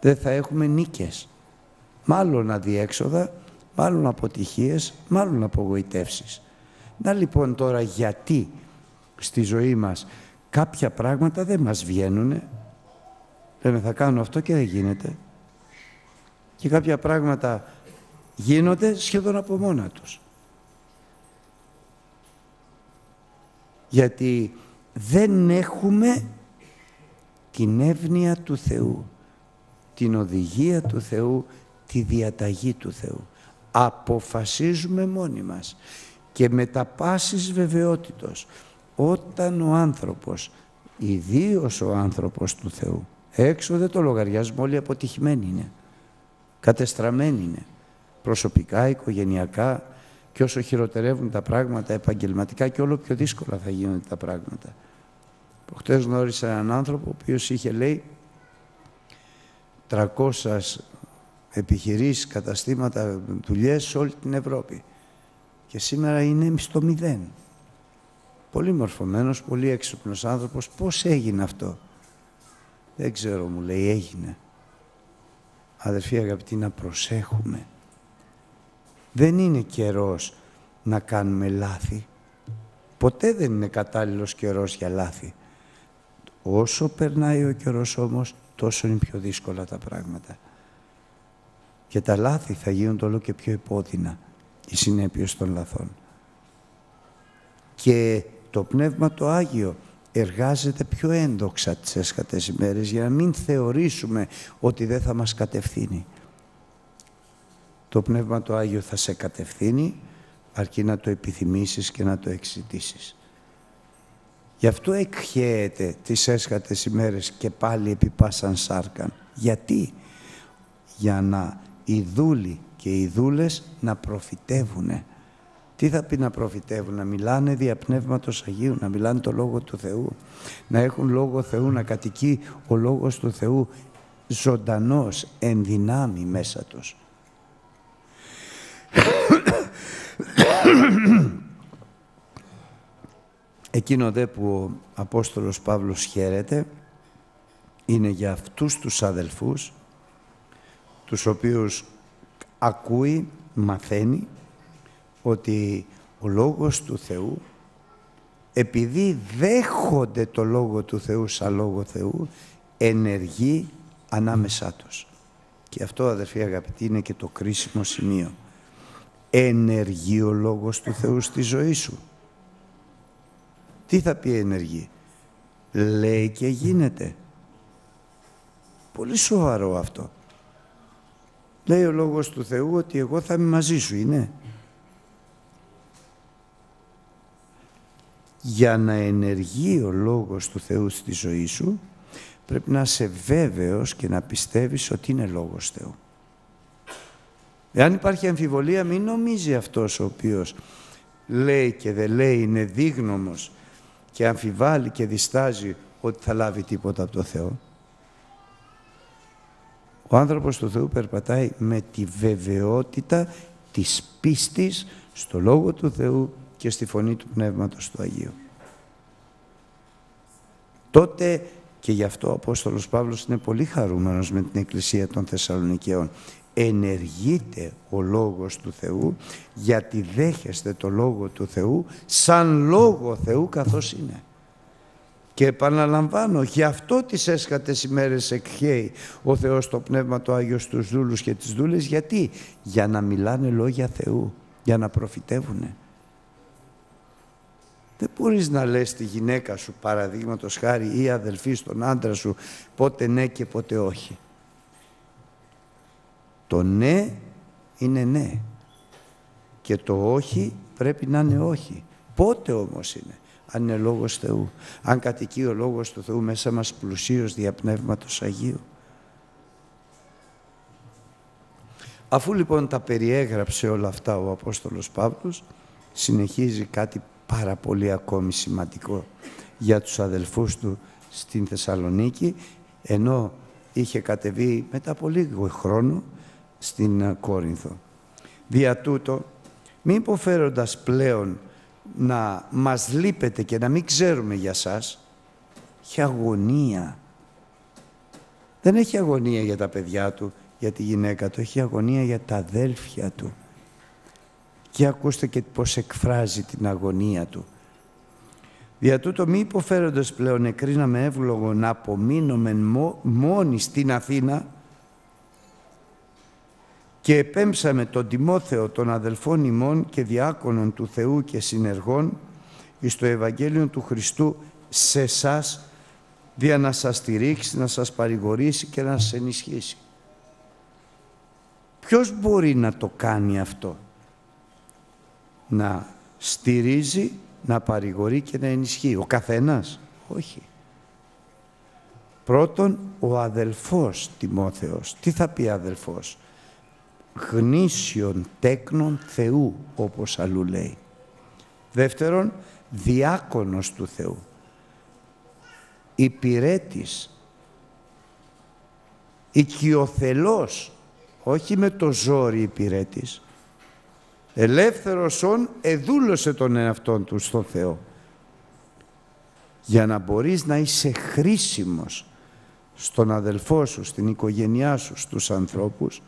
Δεν θα έχουμε νίκες. Μάλλον αδιέξοδα, μάλλον αποτυχίες, μάλλον απογοητεύσεις. Να λοιπόν τώρα γιατί στη ζωή μας κάποια πράγματα δεν μας βγαίνουν. Λέμε θα κάνω αυτό και δεν γίνεται. Και κάποια πράγματα γίνονται σχεδόν από μόνα τους. Γιατί δεν έχουμε την εύνοια του Θεού, την οδηγία του Θεού, τη διαταγή του Θεού. Αποφασίζουμε μόνοι μας και με τα πάσης βεβαιότητος όταν ο άνθρωπος, ιδίως ο άνθρωπος του Θεού, έξω δεν το λογαριασμό όλοι αποτυχημένοι είναι, κατεστραμμένοι είναι, προσωπικά, οικογενειακά και όσο χειροτερεύουν τα πράγματα επαγγελματικά και όλο πιο δύσκολα θα γίνονται τα πράγματα. Προχτές γνώρισα έναν άνθρωπο ο οποίος είχε λέει 300 επιχειρήσεις, καταστήματα, δουλειές σε όλη την Ευρώπη. Και σήμερα είναι στο μηδέν. Πολύ μορφωμένος, πολύ έξυπνος άνθρωπος. Πώς έγινε αυτό; Δεν ξέρω, μου λέει, έγινε. Αδερφοί αγαπητοί, να προσέχουμε. Δεν είναι καιρός να κάνουμε λάθη. Ποτέ δεν είναι κατάλληλος καιρός για λάθη. Όσο περνάει ο καιρός όμως, τόσο είναι πιο δύσκολα τα πράγματα. Και τα λάθη θα γίνονται όλο και πιο επώδυνα, οι συνέπειες των λαθών. Και το Πνεύμα το Άγιο εργάζεται πιο έντοξα τις έσχατες ημέρες για να μην θεωρήσουμε ότι δεν θα μας κατευθύνει. Το Πνεύμα το Άγιο θα σε κατευθύνει αρκεί να το επιθυμήσεις και να το εξητήσεις. Γι' αυτό εκχέεται τις έσχατες ημέρες και πάλι επί πάσαν σάρκαν. Γιατί; Για να οι δούλοι και οι δούλες να προφητεύουνε τι θα πει να προφητεύουν, να μιλάνε δια Πνεύματος Αγίου, να μιλάνε το Λόγο του Θεού, να έχουν Λόγο Θεού, να κατοικεί ο Λόγος του Θεού ζωντανός, εν δυνάμει μέσα τους. Εκείνο δε που ο Απόστολος Παύλος χαίρεται είναι για αυτούς τους αδελφούς τους οποίους ακούει, μαθαίνει ότι ο Λόγος του Θεού επειδή δέχονται το Λόγο του Θεού σαν Λόγο Θεού ενεργεί ανάμεσά τους. Και αυτό αδερφοί αγαπητοί είναι και το κρίσιμο σημείο. Ενεργεί ο Λόγος του Θεού στη ζωή σου. Τι θα πει ενεργεί; Λέει και γίνεται. Πολύ σοβαρό αυτό. Λέει ο Λόγος του Θεού ότι εγώ θα είμαι μαζί σου, είναι. για να ενεργεί ο Λόγος του Θεού στη ζωή σου, πρέπει να είσαι βέβαιος και να πιστεύεις ότι είναι Λόγος Θεού. Εάν υπάρχει αμφιβολία, μην νομίζει αυτός ο οποίος λέει και δεν λέει, είναι δίγνωμος και αμφιβάλλει και διστάζει ότι θα λάβει τίποτα από το Θεό. Ο άνθρωπος του Θεού περπατάει με τη βεβαιότητα της πίστης στο Λόγο του Θεού και στη φωνή του Πνεύματος του Αγίου. Τότε και γι' αυτό ο Απόστολος Παύλος είναι πολύ χαρούμενος με την Εκκλησία των Θεσσαλονικαίων. Ενεργείται ο Λόγος του Θεού γιατί δέχεστε το Λόγο του Θεού σαν Λόγο Θεού καθώς είναι. Και επαναλαμβάνω, γι' αυτό τις έσχατες ημέρες εκχέει ο Θεός το Πνεύμα το Άγιο στους δούλους και τις δούλες. Γιατί; Για να μιλάνε λόγια Θεού, για να προφητεύουνε. Δεν μπορείς να λες τη γυναίκα σου, παραδείγματος χάρη, ή αδελφή στον άντρα σου, πότε ναι και πότε όχι. Το ναι είναι ναι. Και το όχι πρέπει να είναι όχι. Πότε όμως είναι, αν είναι Λόγος Θεού. Αν κατοικεί ο Λόγος του Θεού μέσα μας πλουσίως δια Πνεύματος Αγίου. Αφού λοιπόν τα περιέγραψε όλα αυτά ο Απόστολος Παύλος, συνεχίζει κάτι πάρα πολύ ακόμη σημαντικό για τους αδελφούς του στην Θεσσαλονίκη, ενώ είχε κατεβεί μετά από λίγο χρόνο στην Κόρινθο. Δια τούτο, μη υποφέροντας πλέον να μας λείπετε και να μην ξέρουμε για σας, έχει αγωνία. Δεν έχει αγωνία για τα παιδιά του, για τη γυναίκα του, έχει αγωνία για τα αδέλφια του. Και ακούστε και πώς εκφράζει την αγωνία του. Δια τούτο μη υποφέροντας πλέον εκρίναμε εύλογο να απομείνουμε μόνοι στην Αθήνα και επέμψαμε τον Τιμόθεο των αδελφών ημών και διάκονων του Θεού και συνεργών εις το Ευαγγέλιο του Χριστού σε εσά δια να σας στηρίξει, να σας παρηγορήσει και να σας ενισχύσει. Ποιος μπορεί να το κάνει αυτό; Να στηρίζει, να παρηγορεί και να ενισχύει. Ο καθένας; Όχι. Πρώτον, ο αδελφός Τιμόθεος. Τι θα πει αδελφός; Γνήσιον τέκνον Θεού, όπως αλλού λέει. Δεύτερον, διάκονος του Θεού. Υπηρέτης. Οικειοθελός όχι με το ζόρι υπηρέτης. Ελεύθερος όν εδούλωσε τον εαυτόν του στον Θεό. Για να μπορείς να είσαι χρήσιμος στον αδελφό σου, στην οικογένειά σου, στους ανθρώπους,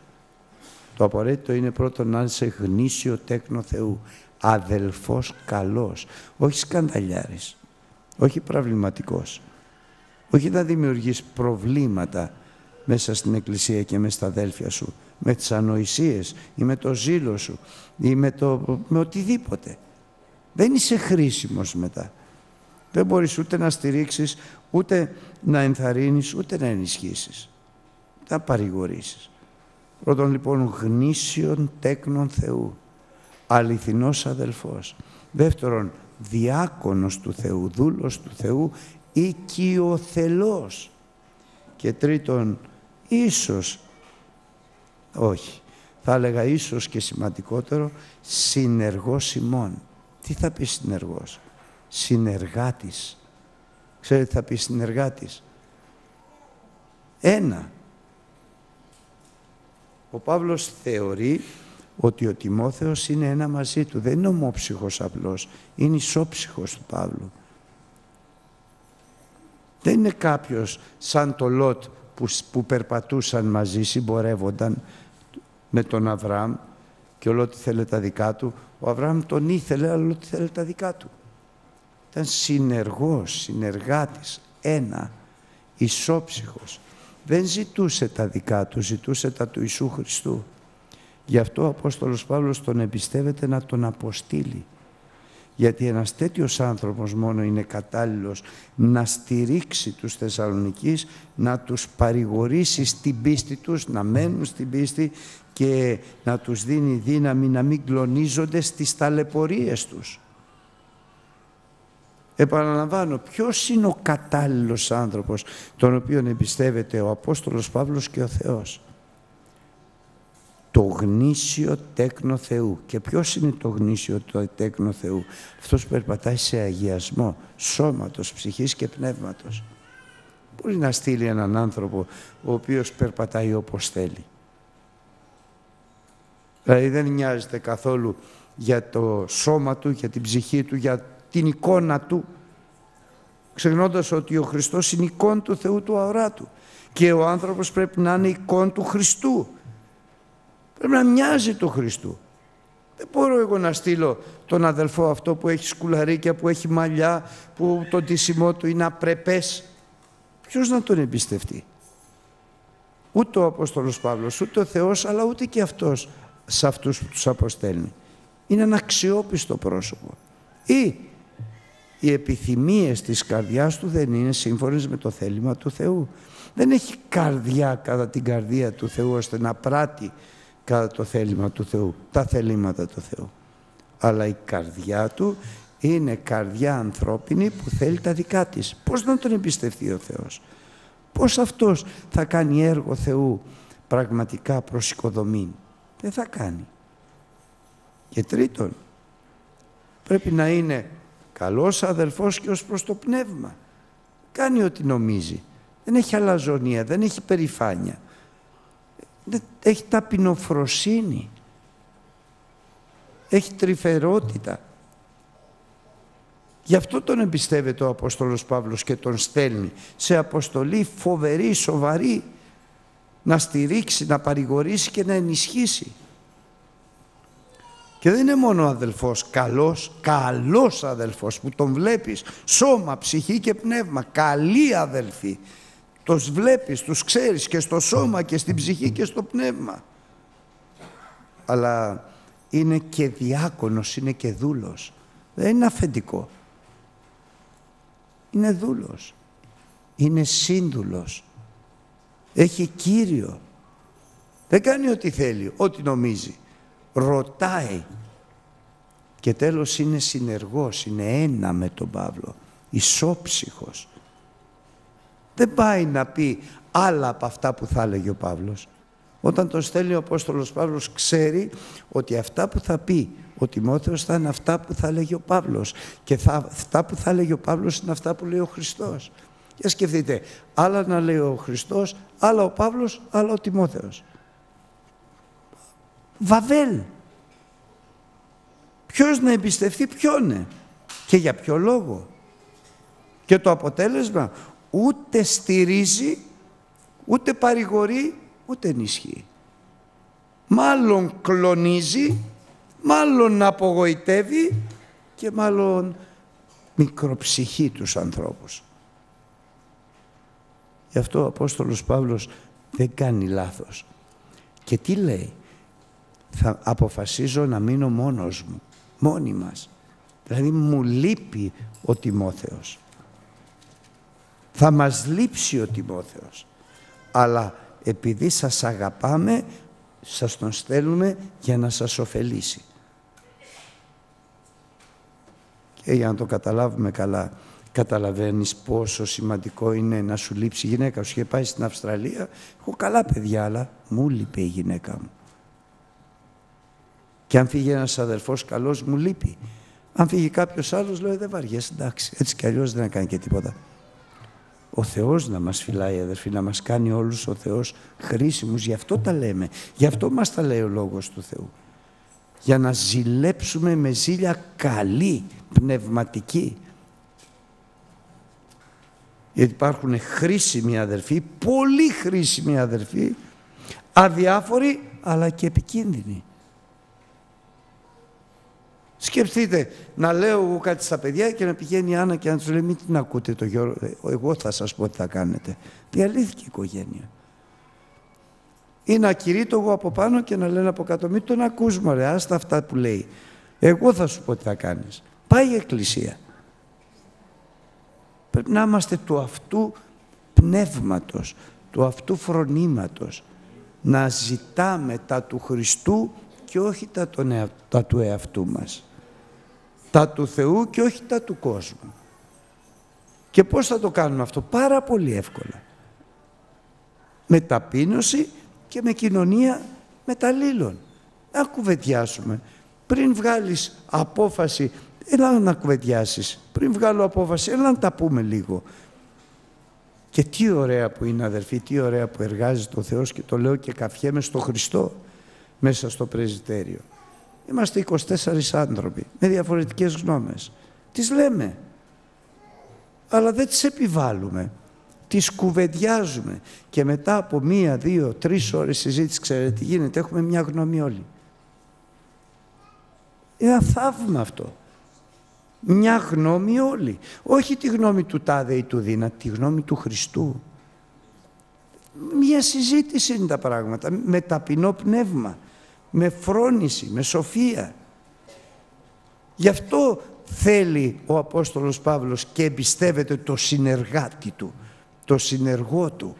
το απαραίτητο είναι πρώτον να είσαι γνήσιο τέκνο Θεού, αδελφός καλός, όχι σκανδαλιάρης, όχι προβληματικός, όχι να δημιουργείς προβλήματα μέσα στην εκκλησία και μέσα στα αδέλφια σου, με τις ανοησίες ή με το ζήλο σου ή με, το, με οτιδήποτε. Δεν είσαι χρήσιμος μετά. Δεν μπορείς ούτε να στηρίξεις, ούτε να ενθαρρύνεις, ούτε να ενισχύσεις. Να παρηγορήσεις. Πρώτον λοιπόν γνήσιον τέκνον Θεού, αληθινός αδελφός. Δεύτερον, διάκονος του Θεού, δούλος του Θεού, οικειοθελός. Και τρίτον, ίσως, όχι, θα έλεγα ίσως και σημαντικότερο, συνεργός ημών. Τι θα πεις συνεργός, συνεργάτης. Ξέρετε τι θα πεις συνεργάτης; Ένα. Ο Παύλος θεωρεί ότι ο Τιμόθεος είναι ένα μαζί του. Δεν είναι ομόψυχος απλώς. Είναι ισόψυχος του Παύλου. Δεν είναι κάποιος σαν το Λότ που, που περπατούσαν μαζί, συμπορεύονταν με τον Αβραάμ και όλο ό,τι θέλει τα δικά του. Ο Αβραάμ τον ήθελε, αλλά ό,τι θέλει τα δικά του. Ήταν συνεργός, συνεργάτης, ένα, ισόψυχος. Δεν ζητούσε τα δικά του, ζητούσε τα του Ιησού Χριστού. Γι' αυτό ο Απόστολος Παύλος τον εμπιστεύεται να τον αποστείλει γιατί ένας τέτοιος άνθρωπος μόνο είναι κατάλληλος να στηρίξει τους Θεσσαλονικείς, να τους παρηγορήσει στην πίστη τους, να μένουν στην πίστη και να τους δίνει δύναμη να μην κλονίζονται στις ταλαιπωρίες τους. Επαναλαμβάνω, ποιος είναι ο κατάλληλος άνθρωπος τον οποίον εμπιστεύεται ο Απόστολος Παύλος και ο Θεός; Το γνήσιο τέκνο Θεού. Και ποιος είναι το γνήσιο το τέκνο Θεού; Αυτός που περπατάει σε αγιασμό σώματος, ψυχής και πνεύματος. Μπορεί να στείλει έναν άνθρωπο ο οποίος περπατάει όπως θέλει. Δηλαδή δεν νοιάζεται καθόλου για το σώμα του, για την ψυχή του, για την εικόνα του. Ξεχνώντας ότι ο Χριστός είναι εικόν του Θεού του αοράτου. Και ο άνθρωπος πρέπει να είναι εικόν του Χριστού. Πρέπει να μοιάζει του Χριστού. Δεν μπορώ εγώ να στείλω τον αδελφό αυτό που έχει σκουλαρίκια, που έχει μαλλιά, που το τίσιμό του είναι απρεπές. Ποιος να τον εμπιστευτεί; Ούτε ο Απόστολος Παύλος, ούτε ο Θεός, αλλά ούτε και αυτός σε αυτούς που τους αποστέλνει. Είναι ένα αξιόπιστο πρόσωπο. Ή οι επιθυμίες της καρδιάς του δεν είναι σύμφωνες με το θέλημα του Θεού. Δεν έχει καρδιά κατά την καρδία του Θεού ώστε να πράττει κατά το θέλημα του Θεού, τα θελήματα του Θεού. Αλλά η καρδιά του είναι καρδιά ανθρώπινη που θέλει τα δικά της. Πώς να τον εμπιστευτεί ο Θεός; Πώς αυτός θα κάνει έργο Θεού πραγματικά προς οικοδομή. Δεν θα κάνει. Και τρίτον, πρέπει να είναι καλός αδελφός και ως προς το πνεύμα. Κάνει ό,τι νομίζει. Δεν έχει αλαζονία, δεν έχει περηφάνεια. Έχει ταπεινοφροσύνη. Έχει τρυφερότητα. Γι' αυτό τον εμπιστεύεται ο Απόστολος Παύλος και τον στέλνει σε αποστολή φοβερή, σοβαρή, να στηρίξει, να παρηγορήσει και να ενισχύσει. Και δεν είναι μόνο ο αδελφός καλός, καλός αδελφός που τον βλέπεις σώμα, ψυχή και πνεύμα, καλοί αδελφοί. Τους βλέπεις, τους ξέρεις και στο σώμα και στην ψυχή και στο πνεύμα. Αλλά είναι και διάκονος, είναι και δούλος. Δεν είναι αφεντικό. Είναι δούλος. Είναι σύνδουλος. Έχει κύριο. Δεν κάνει ό,τι θέλει, ό,τι νομίζει ρωτάει και τέλος είναι συνεργός, είναι ένα με τον Παύλο, ισόψυχος. Δεν πάει να πει άλλα από αυτά που θα έλεγε ο Παύλος. Όταν τον στέλνει ο Απόστολος Παύλος ξέρει ότι αυτά που θα πει ο Τιμόθεος θα είναι αυτά που θα έλεγε ο Παύλος και θα, αυτά που θα έλεγε ο Παύλος είναι αυτά που λέει ο Χριστός. Για σκεφτείτε, άλλα να λέει ο Χριστός, άλλα ο Παύλος, άλλα ο Τιμόθεος. Βαβέλ. Ποιος να εμπιστευτεί ποιον και για ποιο λόγο. Και το αποτέλεσμα ούτε στηρίζει, ούτε παρηγορεί, ούτε ενισχύει. Μάλλον κλονίζει, μάλλον απογοητεύει και μάλλον μικροψυχεί τους ανθρώπους. Γι' αυτό ο Απόστολος Παύλος δεν κάνει λάθος. Και τι λέει; Θα αποφασίζω να μείνω μόνος μου, μόνοι μας. Δηλαδή μου λείπει ο Τιμόθεος. Θα μας λείψει ο Τιμόθεος. Αλλά επειδή σας αγαπάμε, σας τον στέλνουμε για να σας ωφελήσει. Και για να το καταλάβουμε καλά, καταλαβαίνεις πόσο σημαντικό είναι να σου λείψει η γυναίκα σου. Είχε πάει στην Αυστραλία, έχω καλά παιδιά, αλλά μου λείπει η γυναίκα μου. Και αν φύγει ένας αδερφός καλός μου λείπει. Αν φύγει κάποιος άλλος λέω δεν βαριέσαι εντάξει έτσι κι αλλιώς δεν έκανε και τίποτα. Ο Θεός να μας φυλάει αδερφοί, να μας κάνει όλους ο Θεός χρήσιμους. Γι' αυτό τα λέμε. Γι' αυτό μας τα λέει ο Λόγος του Θεού. Για να ζηλέψουμε με ζήλια καλή, πνευματική. Γιατί υπάρχουν χρήσιμοι αδερφοί, πολύ χρήσιμοι αδερφοί, αδιάφοροι αλλά και επικίνδυνοι. Σκεφτείτε να λέω εγώ κάτι στα παιδιά και να πηγαίνει η Άννα και να τους λέει μην την ακούτε το Γιώργο, εγώ θα σας πω τι θα κάνετε. Διαλύθηκε η οικογένεια. Ή να κηρύττω εγώ από πάνω και να λένε από κάτω μην τον ακούς μωρέ, άστα αυτά που λέει. Εγώ θα σου πω τι θα κάνεις. Πάει η εκκλησία. Πρέπει να είμαστε του αυτού πνεύματος, του αυτού φρονήματος. Να ζητάμε τα του Χριστού και όχι τα, τον τα του εαυτού μας τα του Θεού και όχι τα του κόσμου. Και πώς θα το κάνουμε αυτό, πάρα πολύ εύκολα. Με ταπείνωση και με κοινωνία μεταλλήλων. Να κουβεντιάσουμε. Πριν βγάλεις απόφαση, έλα να κουβεντιάσεις. Πριν βγάλω απόφαση, έλα να τα πούμε λίγο. Και τι ωραία που είναι αδερφοί, τι ωραία που εργάζεται ο Θεός και το λέω και καφιέμαι στο Χριστό μέσα στο πρεζιτέριο. Είμαστε 24 άνθρωποι με διαφορετικές γνώμες. Τις λέμε. Αλλά δεν τις επιβάλλουμε. Τις κουβεντιάζουμε. Και μετά από μία, δύο, τρεις ώρες συζήτηση, ξέρετε τι γίνεται, έχουμε μια γνώμη όλοι. Είναι ένα θαύμα αυτό. Μια γνώμη όλοι. Όχι τη γνώμη του Τάδε ή του Δίνα, τη γνώμη του Χριστού. Μια συζήτηση είναι τα πράγματα, με ταπεινό πνεύμα με φρόνηση, με σοφία. Γι' αυτό θέλει ο Απόστολος Παύλος και εμπιστεύεται το συνεργάτη του, το συνεργό του.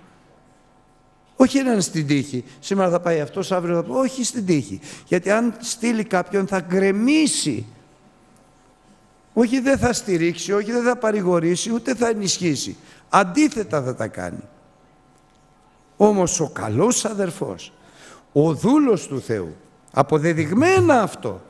Όχι έναν στην τύχη. Σήμερα θα πάει αυτός, αύριο θα πάει. Όχι στην τύχη. Γιατί αν στείλει κάποιον θα γκρεμίσει. Όχι δεν θα στηρίξει, όχι δεν θα παρηγορήσει, ούτε θα ενισχύσει. Αντίθετα θα τα κάνει. Όμως ο καλός αδερφός, ο δούλος του Θεού, αποδεδειγμένα αυτό,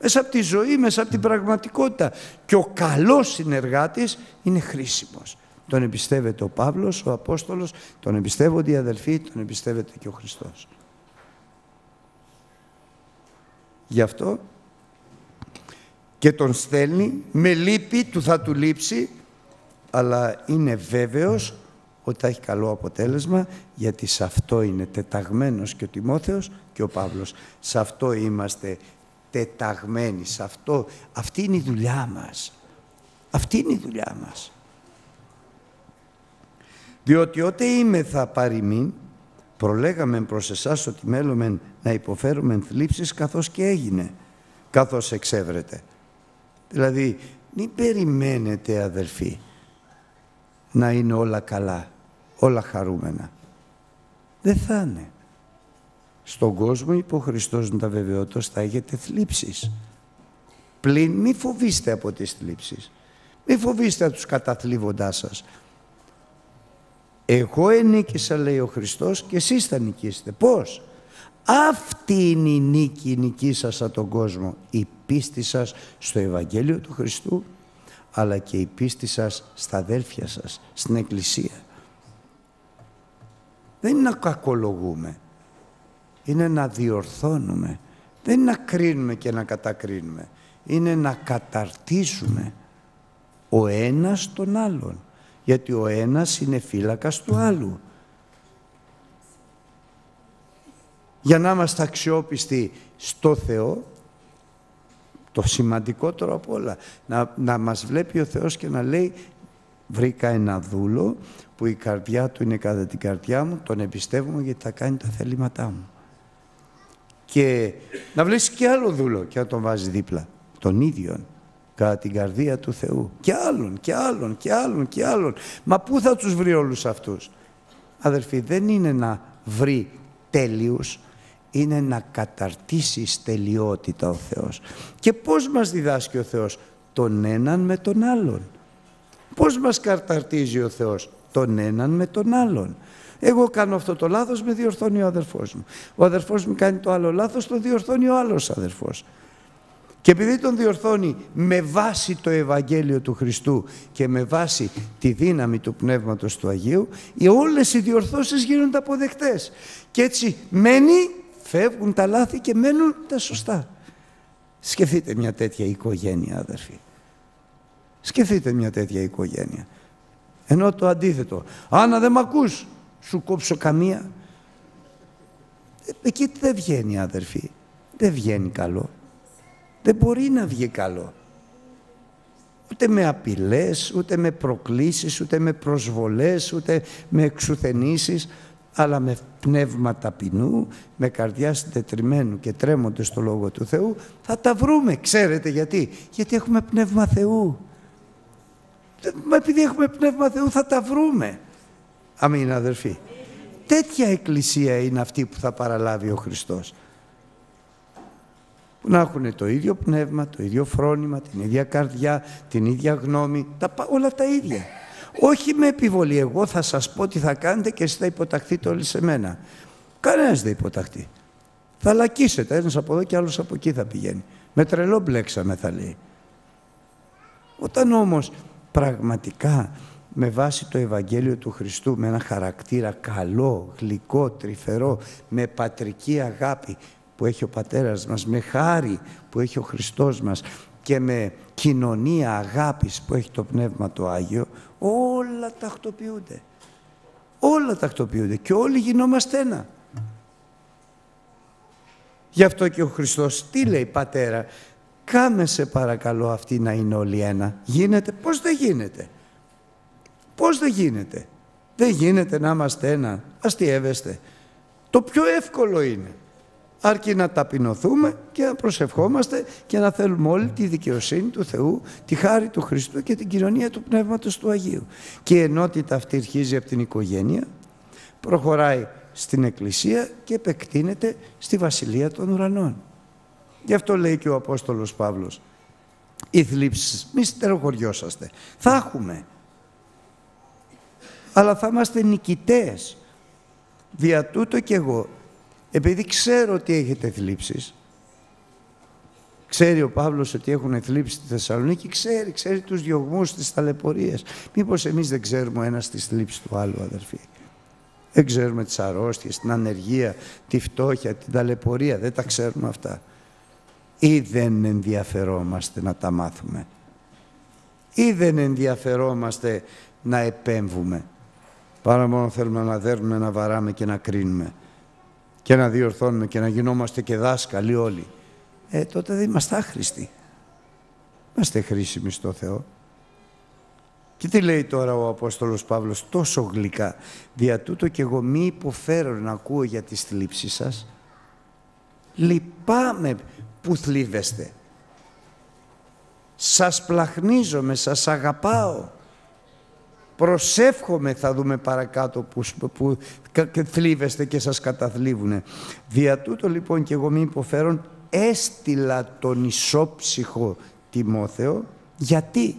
μέσα από τη ζωή, μέσα από την πραγματικότητα. Και ο καλός συνεργάτης είναι χρήσιμος. Τον εμπιστεύεται ο Παύλος, ο Απόστολος, τον εμπιστεύονται οι αδελφοί, τον εμπιστεύεται και ο Χριστός. Γι' αυτό και τον στέλνει, με λύπη του θα του λείψει, αλλά είναι βέβαιος ότι θα έχει καλό αποτέλεσμα, γιατί σε αυτό είναι τεταγμένος και ο Τιμόθεος και ο Παύλος. Σε αυτό είμαστε τεταγμένοι, σε αυτό. Αυτή είναι η δουλειά μας. Αυτή είναι η δουλειά μας. Διότι ότε είμαι θα παροιμήν, προλέγαμε προς εσάς ότι μέλουμε να υποφέρουμε θλίψεις καθώς και έγινε, καθώς εξέβρετε. Δηλαδή, μην περιμένετε αδελφοί να είναι όλα καλά, όλα χαρούμενα. Δεν θα είναι. Στον κόσμο υπό ο Χριστός να τα βεβαιότητας θα έχετε θλίψεις. Πλην μη φοβήστε από τις θλίψεις. Μη φοβήστε από τους καταθλίβοντάς σας. Εγώ ενίκησα λέει ο Χριστός και εσείς θα νικήσετε. Πώς; Αυτή είναι η νίκη, η νικήσασα τον κόσμο. Η πίστη σας στο Ευαγγέλιο του Χριστού, αλλά και η πίστη σας στα αδέλφια σας, στην Εκκλησία. Δεν είναι να κακολογούμε, είναι να διορθώνουμε. Δεν είναι να κρίνουμε και να κατακρίνουμε. Είναι να καταρτίζουμε ο ένας τον άλλον. Γιατί ο ένας είναι φύλακας του άλλου. Για να είμαστε αξιόπιστοι στο Θεό, το σημαντικότερο από όλα, να, να μας βλέπει ο Θεός και να λέει βρήκα ένα δούλο που η καρδιά του είναι κατά την καρδιά μου, τον εμπιστεύομαι γιατί θα κάνει τα θελήματά μου. Και να βλέπεις και άλλο δούλο και να τον βάζεις δίπλα, τον ίδιο, κατά την καρδία του Θεού. Και άλλον, και άλλον, και άλλον, και άλλον. Μα πού θα τους βρει όλους αυτούς; Αδερφοί, δεν είναι να βρει τέλειους, είναι να καταρτήσεις τελειότητα ο Θεός. Και πώς μας διδάσκει ο Θεός, τον έναν με τον άλλον. Πώς μας καταρτίζει ο Θεός, τον έναν με τον άλλον. Εγώ κάνω αυτό το λάθος, με διορθώνει ο αδερφός μου. Ο αδερφός μου κάνει το άλλο λάθος, το διορθώνει ο άλλος αδερφός. Και επειδή τον διορθώνει με βάση το Ευαγγέλιο του Χριστού και με βάση τη δύναμη του Πνεύματος του Αγίου, οι όλες οι διορθώσεις γίνονται αποδεκτές. Και έτσι μένει, φεύγουν τα λάθη και μένουν τα σωστά. Σκεφτείτε μια τέτοια οικογένεια, αδερφοί. Σκεφτείτε μια τέτοια οικογένεια. Ενώ το αντίθετο. Άννα δεν μ' ακούς σου κόψω καμία. Ε, εκεί δεν βγαίνει αδερφοί. Δεν βγαίνει καλό. Δεν μπορεί να βγει καλό. Ούτε με απειλές, ούτε με προκλήσεις, ούτε με προσβολές, ούτε με εξουθενήσεις, αλλά με πνεύμα ταπεινού, με καρδιά συντετριμένου και τρέμονται στο Λόγο του Θεού, θα τα βρούμε. Ξέρετε γιατί. Γιατί έχουμε πνεύμα Θεού. Μα επειδή έχουμε πνεύμα Θεού θα τα βρούμε. Αμήν αδερφοί. Τέτοια εκκλησία είναι αυτή που θα παραλάβει ο Χριστός. Που να έχουν το ίδιο πνεύμα, το ίδιο φρόνημα, την ίδια καρδιά, την ίδια γνώμη, τα, όλα τα ίδια. Όχι με επιβολή. Εγώ θα σας πω τι θα κάνετε και εσείς θα υποταχθείτε όλοι σε μένα. Κανένας δεν υποταχθεί. Θα λακίσετε. Ένας από εδώ και άλλος από εκεί θα πηγαίνει. Με τρελό μπλέξαμε θα λέει. Όταν όμως πραγματικά με βάση το Ευαγγέλιο του Χριστού με ένα χαρακτήρα καλό, γλυκό, τρυφερό, με πατρική αγάπη που έχει ο Πατέρας μας, με χάρη που έχει ο Χριστός μας και με κοινωνία αγάπης που έχει το Πνεύμα το Άγιο, όλα τακτοποιούνται. Όλα τακτοποιούνται και όλοι γινόμαστε ένα. Γι' αυτό και ο Χριστός τι λέει Πατέρα, κάμε σε παρακαλώ αυτή να είναι όλοι ένα. Γίνεται, πώς δεν γίνεται; Πώς δεν γίνεται; Δεν γίνεται να είμαστε ένα. Αστειεύεστε. Το πιο εύκολο είναι. Αρκεί να ταπεινωθούμε και να προσευχόμαστε και να θέλουμε όλη τη δικαιοσύνη του Θεού, τη χάρη του Χριστού και την κοινωνία του Πνεύματος του Αγίου. Και η ενότητα αυτή αρχίζει από την οικογένεια, προχωράει στην Εκκλησία και επεκτείνεται στη Βασιλεία των Ουρανών. Γι' αυτό λέει και ο Απόστολος Παύλος, οι θλίψεις, μη στεροχωριόσαστε, θα έχουμε, αλλά θα είμαστε νικητές. Δια τούτο και εγώ επειδή ξέρω ότι έχετε θλίψεις, ξέρει ο Παύλος ότι έχουν θλίψει στη Θεσσαλονίκη, ξέρει, ξέρει τους διωγμούς, τις ταλαιπωρίες. Μήπως εμείς δεν ξέρουμε ένας τις θλίψεις του άλλου, αδερφοί. Δεν ξέρουμε τις αρρώστιες, την ανεργία, τη φτώχεια, την ταλαιπωρία. Δεν τα ξέρουμε αυτά. Ή δεν ενδιαφερόμαστε να τα μάθουμε; Ή δεν ενδιαφερόμαστε να επέμβουμε; Παρά μόνο θέλουμε να δέρνουμε, να βαράμε και να κρίνουμε και να διορθώνουμε και να γινόμαστε και δάσκαλοι όλοι, ε, τότε δεν είμαστε άχρηστοι. Είμαστε χρήσιμοι στο Θεό. Και τι λέει τώρα ο Απόστολος Παύλος τόσο γλυκά; Δια τούτο και εγώ μη υποφέρω να ακούω για τις θλίψεις σας. Λυπάμαι που θλίβεστε. Σας πλαχνίζομαι, σας αγαπάω προσεύχομαι θα δούμε παρακάτω που, που θλίβεστε και σας καταθλίβουνε. Δια τούτο λοιπόν και εγώ μη υποφέρον έστειλα τον ισόψυχο Τιμόθεο γιατί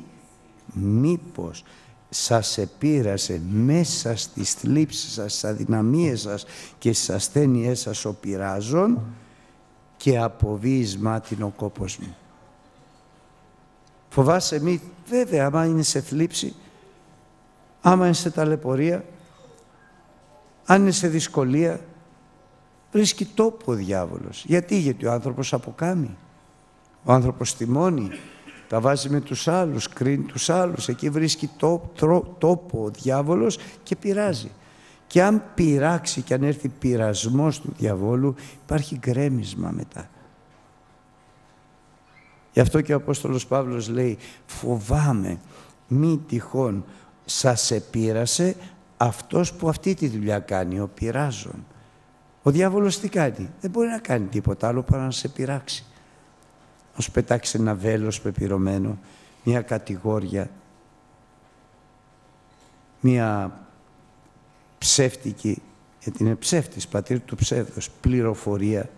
μήπως σας επήρασε μέσα στις θλίψεις σας, στις αδυναμίες σας και στις ασθένειές σας ο πειράζων και αποβεί μάτιν ο κόπος μου. Φοβάσαι μη, βέβαια, άμα είναι σε θλίψη, άμα είναι σε ταλαιπωρία, αν είναι σε δυσκολία, βρίσκει τόπο ο διάβολος. Γιατί, γιατί ο άνθρωπος αποκάμει. Ο άνθρωπος θυμώνει, τα βάζει με τους άλλους, κρίνει τους άλλους. Εκεί βρίσκει τόπο ο διάβολος και πειράζει. Και αν πειράξει και αν έρθει πειρασμός του διαβόλου, υπάρχει γκρέμισμα μετά. Γι' αυτό και ο Απόστολος Παύλος λέει, φοβάμαι, μη τυχόν σας επήρασε αυτός που αυτή τη δουλειά κάνει, ο πειράζων. Ο διάβολος τι κάνει, δεν μπορεί να κάνει τίποτα άλλο παρά να σε πειράξει. Να σου πετάξει ένα βέλος πεπειρωμένο, μια κατηγόρια, μια ψεύτικη, γιατί είναι ψεύτης, πατήρ του ψεύδος, πληροφορία.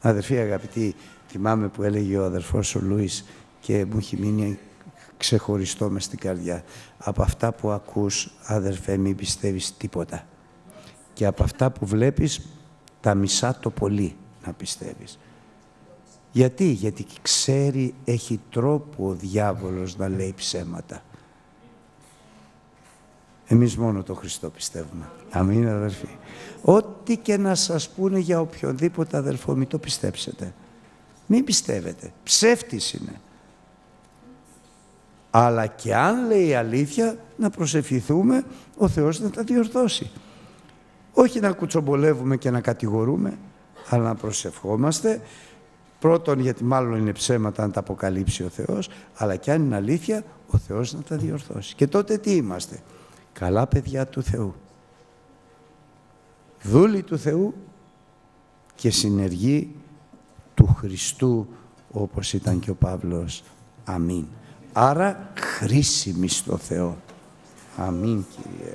Αδερφοί αγαπητοί, θυμάμαι που έλεγε ο αδερφός ο Λούις και μου έχει μείνει ξεχωριστό μες στην καρδιά. Από αυτά που ακούς, αδερφέ, μην πιστεύεις τίποτα. Και από αυτά που βλέπεις, τα μισά το πολύ να πιστεύεις. Γιατί, γιατί ξέρει, έχει τρόπο ο διάβολος να λέει ψέματα. Εμείς μόνο το Χριστό πιστεύουμε. Αμήν αδερφοί. Ό,τι και να σας πούνε για οποιονδήποτε αδερφό, μην το πιστέψετε. Μην πιστεύετε. Ψεύτης είναι αλλά και αν λέει αλήθεια να προσευχηθούμε ο Θεός να τα διορθώσει. Όχι να κουτσομπολεύουμε και να κατηγορούμε, αλλά να προσευχόμαστε πρώτον γιατί μάλλον είναι ψέματα να τα αποκαλύψει ο Θεός, αλλά και αν είναι αλήθεια ο Θεός να τα διορθώσει. Και τότε τι είμαστε, καλά παιδιά του Θεού. Δούλοι του Θεού και συνεργοί του Χριστού όπως ήταν και ο Παύλος. Αμήν. Άρα χρήσιμη στο Θεό. Αμήν Κύριε.